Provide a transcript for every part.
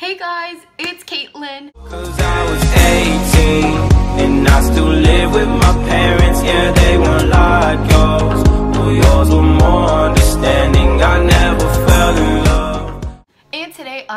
Hey guys, it's Caitlin.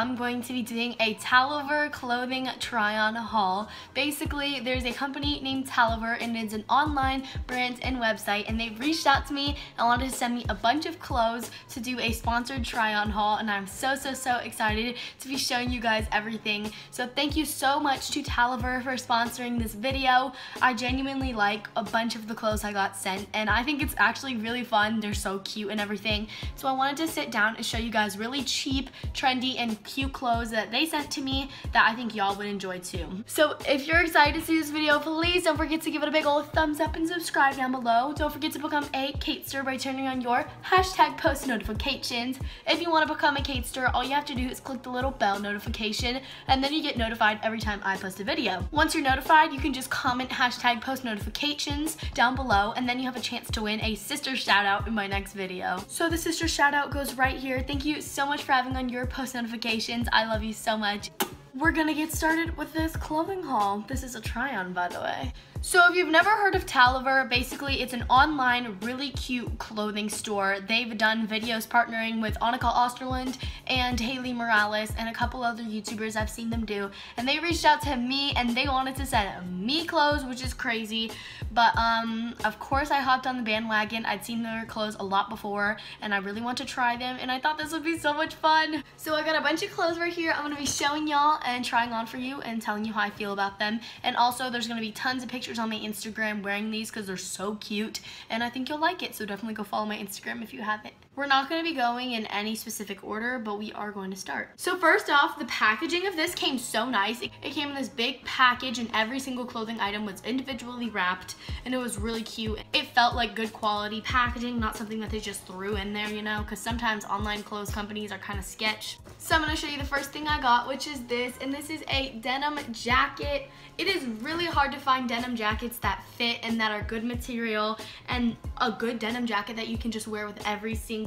I'm going to be doing a Talever clothing try-on haul. Basically, there's a company named Talever and it's an online brand and website and they've reached out to me and wanted to send me a bunch of clothes to do a sponsored try-on haul and I'm so, so, so excited to be showing you guys everything. So thank you so much to Talever for sponsoring this video. I genuinely like a bunch of the clothes I got sent and I think it's actually really fun. They're so cute and everything. So I wanted to sit down and show you guys really cheap, trendy, and cute clothes that they sent to me that I think y'all would enjoy too. So if you're excited to see this video, please don't forget to give it a big old thumbs up and subscribe down below. Don't forget to become a Katester by turning on your hashtag post notifications. If you want to become a Katester, all you have to do is click the little bell notification and then you get notified every time I post a video. Once you're notified, you can just comment hashtag post notifications down below and then you have a chance to win a sister shout out in my next video. So the sister shout out goes right here. Thank you so much for having on your post notifications. I love you so much. We're gonna get started with this clothing haul. This is a try on, by the way. So if you've never heard of Talever, basically it's an online, really cute clothing store. They've done videos partnering with Annika Osterlund and Haley Morales and a couple other YouTubers I've seen them do. And they reached out to me and they wanted to send me clothes, which is crazy. But um, of course I hopped on the bandwagon. I'd seen their clothes a lot before and I really want to try them and I thought this would be so much fun. So I got a bunch of clothes right here. I'm gonna be showing y'all and trying on for you and telling you how I feel about them. And also there's gonna be tons of pictures on my Instagram wearing these because they're so cute and I think you'll like it. So definitely go follow my Instagram if you haven't. We're not going to be going in any specific order, but we are going to start. So first off, the packaging of this came so nice. It, came in this big package and every single clothing item was individually wrapped and it was really cute. It felt like good quality packaging, not something that they just threw in there, you know, because sometimes online clothes companies are kind of sketch. So I'm going to show you the first thing I got, which is this, and this is a denim jacket. It is really hard to find denim jackets that fit and that are good material and a good denim jacket that you can just wear with every single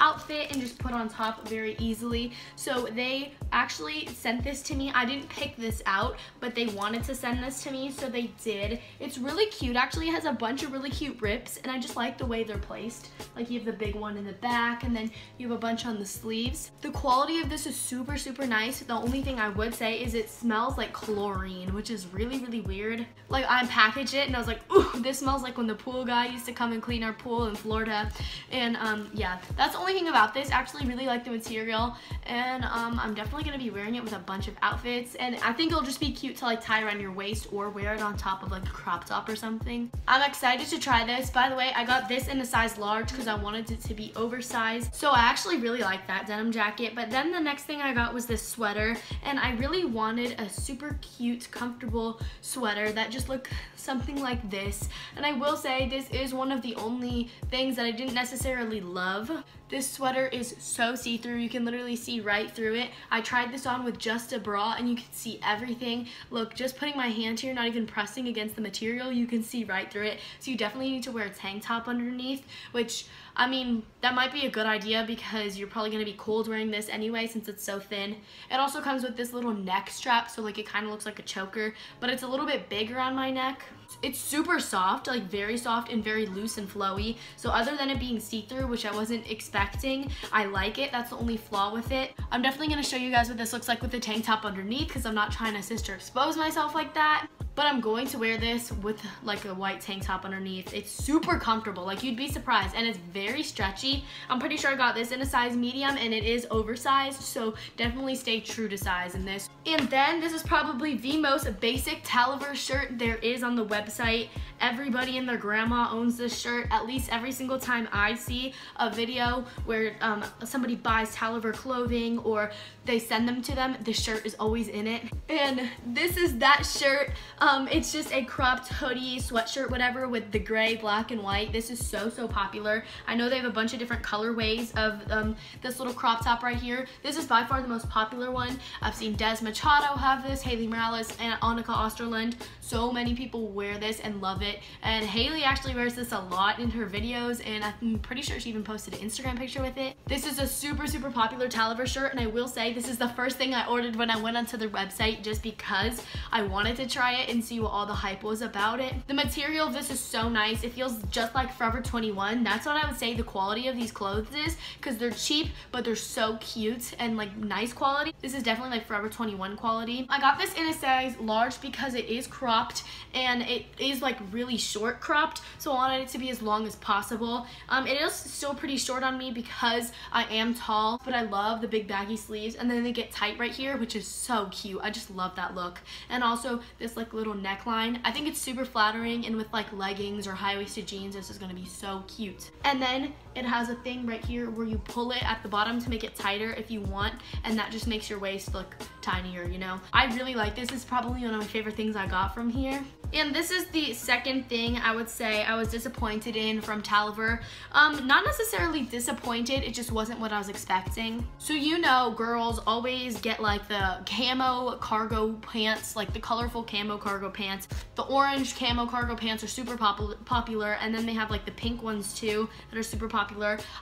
outfit and just put on top very easily. So they actually sent this to me. I didn't pick this out, but they wanted to send this to me, so they did. It's really cute. Actually, it has a bunch of really cute rips, and I just like the way they're placed. Like you have the big one in the back, and then you have a bunch on the sleeves. The quality of this is super, super nice. The only thing I would say is it smells like chlorine, which is really, really weird. Like I unpackaged it and I was like, ooh, this smells like when the pool guy used to come and clean our pool in Florida. And um, yeah, that's the only thing about this. Actually really like the material and um, I'm definitely gonna be wearing it with a bunch of outfits. And I think it'll just be cute to like tie around your waist or wear it on top of like a crop top or something. I'm excited to try this. By the way, I got this in a size large because I wanted it to be oversized. So I actually really like that denim jacket. But then the next thing I got was this sweater and I really wanted a super cute, comfortable sweater that just looked something like this. And I will say this is one of the only things that I didn't necessarily love. This sweater is so see-through. You can literally see right through it. I tried this on with just a bra and you can see everything. Look, just putting my hand here, not even pressing against the material, you can see right through it. So you definitely need to wear a tank top underneath, which, I mean, that might be a good idea because you're probably going to be cold wearing this anyway since it's so thin. It also comes with this little neck strap, so like it kind of looks like a choker, but it's a little bit bigger on my neck. It's super soft, like very soft and very loose and flowy. So other than it being see-through, which I wasn't expecting, I like it. That's the only flaw with it. I'm definitely gonna show you guys what this looks like with the tank top underneath because I'm not trying to sister expose myself like that but I'm going to wear this with like a white tank top underneath. It's super comfortable, like you'd be surprised, and it's very stretchy. I'm pretty sure I got this in a size medium, and it is oversized, so definitely stay true to size in this. And then this is probably the most basic Talever shirt there is on the website. Everybody and their grandma owns this shirt. At least every single time I see a video where um, somebody buys Talever clothing or they send them to them, the shirt is always in it. And this is that shirt. Um, it's just a cropped hoodie, sweatshirt, whatever, with the gray, black, and white. This is so, so popular. I know they have a bunch of different colorways of um, this little crop top right here. This is by far the most popular one. I've seen Des Machado have this, Haley Morales, and Annika Osterlund. So many people wear this and love it. And Haley actually wears this a lot in her videos, and I'm pretty sure she even posted an Instagram picture with it. This is a super, super popular Talever shirt, and I will say this is the first thing I ordered when I went onto their website just because I wanted to try it and see what all the hype was about it. The material of this is so nice. It feels just like Forever 21. That's what I would say the quality of these clothes is because they're cheap, but they're so cute and like nice quality. This is definitely like Forever 21 quality. I got this in a size large because it is cropped and it is like really short cropped. So I wanted it to be as long as possible. Um, it is still pretty short on me because I am tall, but I love the big baggy sleeves and then they get tight right here, which is so cute. I just love that look. And also this like little neckline. I think it's super flattering and with like leggings or high-waisted jeans, this is gonna be so cute. And then it has a thing right here where you pull it at the bottom to make it tighter if you want, and that just makes your waist look tinier, you know? I really like this. It's probably one of my favorite things I got from here. And this is the second thing I would say I was disappointed in from Talever. Um, not necessarily disappointed, it just wasn't what I was expecting. So you know girls always get like the camo cargo pants, like the colorful camo cargo pants. The orange camo cargo pants are super pop popular and then they have like the pink ones too that are super popular.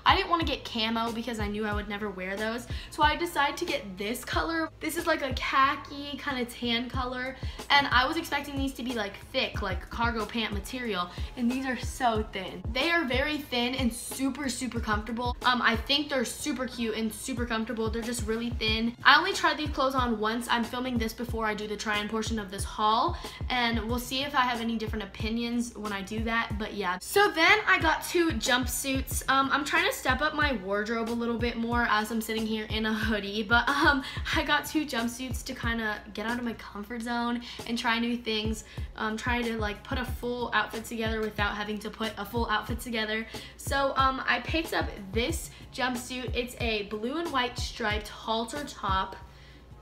I didn't want to get camo because I knew I would never wear those. So I decided to get this color. This is like a khaki kind of tan color and I was expecting these to be like thick, like cargo pant material, and these are so thin. They are very thin and super, super comfortable. Um, I think they're super cute and super comfortable. They're just really thin. I only tried these clothes on once. I'm filming this before I do the try-on portion of this haul, and we'll see if I have any different opinions when I do that, but yeah. So then I got two jumpsuits. Um, I'm trying to step up my wardrobe a little bit more as I'm sitting here in a hoodie, but um, I got two jumpsuits to kind of get out of my comfort zone and try new things. Um, try to like put a full outfit together without having to put a full outfit together. So um, I picked up this jumpsuit. It's a blue and white striped halter top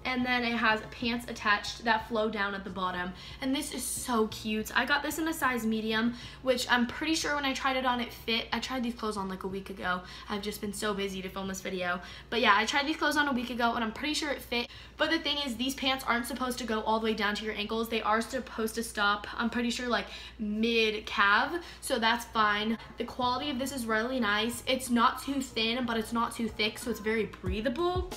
and then it has pants attached that flow down at the bottom. And this is so cute. I got this in a size medium which i'm pretty sure when i tried it on it fit. I tried these clothes on like a week ago. I've just been so busy to film this video. But yeah i tried these clothes on a week ago and i'm pretty sure it fit. But the thing is these pants aren't supposed to go all the way down to your ankles. They are supposed to stop i'm pretty sure like mid calf so that's fine. The quality of this is really nice. It's not too thin but it's not too thick so it's very breathable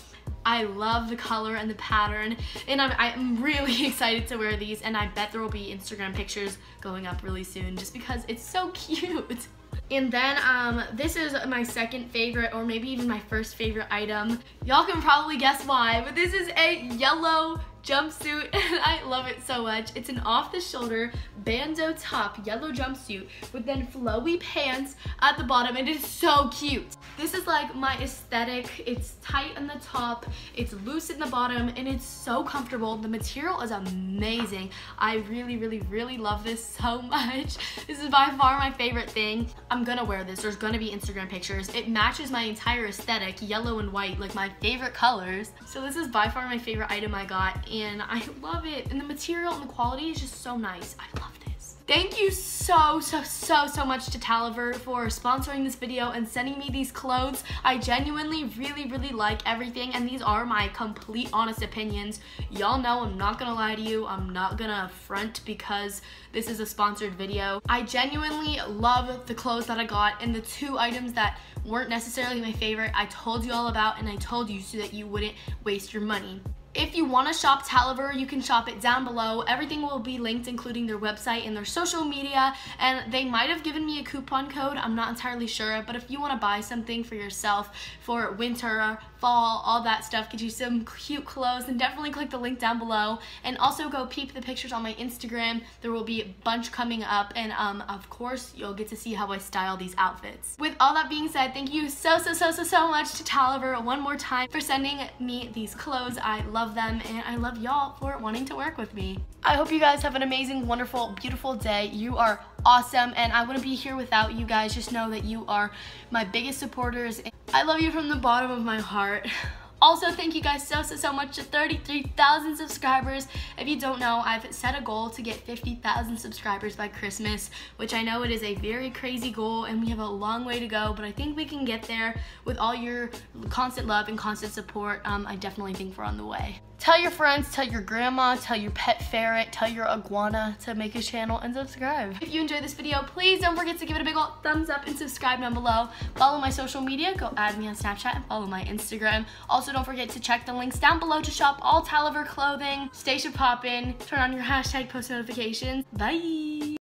I love the color and the pattern and I'm, I'm really excited to wear these and I bet there will be Instagram pictures going up really soon just because it's so cute. And then um, this is my second favorite or maybe even my first favorite item. Y'all can probably guess why, but this is a yellow jumpsuit and I love it so much. It's an off-the-shoulder bandeau top yellow jumpsuit with then flowy pants at the bottom and it's so cute. This is like my aesthetic. It's tight on the top, it's loose in the bottom, and it's so comfortable. The material is amazing. I really, really, really love this so much. This is by far my favorite thing. I'm gonna wear this. There's gonna be Instagram pictures. It matches my entire aesthetic, yellow and white, like my favorite colors. So this is by far my favorite item I got and I love it. And the material and the quality is just so nice. I love this. Thank you so, so, so, so much to Talever for sponsoring this video and sending me these clothes. I genuinely really, really like everything and these are my complete honest opinions. Y'all know I'm not gonna lie to you. I'm not gonna front because this is a sponsored video. I genuinely love the clothes that I got and the two items that weren't necessarily my favorite I told you all about and I told you so that you wouldn't waste your money. If you want to shop Talever, you can shop it down below. Everything will be linked, including their website and their social media. And they might have given me a coupon code. I'm not entirely sure. But if you want to buy something for yourself for winter, fall, all that stuff, get you some cute clothes, then definitely click the link down below. And also go peep the pictures on my Instagram. There will be a bunch coming up. And um, of course, you'll get to see how I style these outfits. With all that being said, thank you so, so, so, so, so much to Talever one more time for sending me these clothes. I love them and I love y'all for wanting to work with me. I hope you guys have an amazing, wonderful, beautiful day. You are awesome and I wouldn't be here without you guys. Just know that you are my biggest supporters. I love you from the bottom of my heart. Also, thank you guys so, so, so much to 33,000 subscribers. If you don't know, I've set a goal to get 50,000 subscribers by Christmas, which I know it is a very crazy goal and we have a long way to go, but I think we can get there with all your constant love and constant support. Um, I definitely think we're on the way. Tell your friends, tell your grandma, tell your pet ferret, tell your iguana to make a channel and subscribe. If you enjoyed this video, please don't forget to give it a big thumbs up and subscribe down below. Follow my social media, go add me on Snapchat and follow my Instagram. Also, don't forget to check the links down below to shop all Talever clothing. Stay should poppin', turn on your hashtag post notifications. Bye!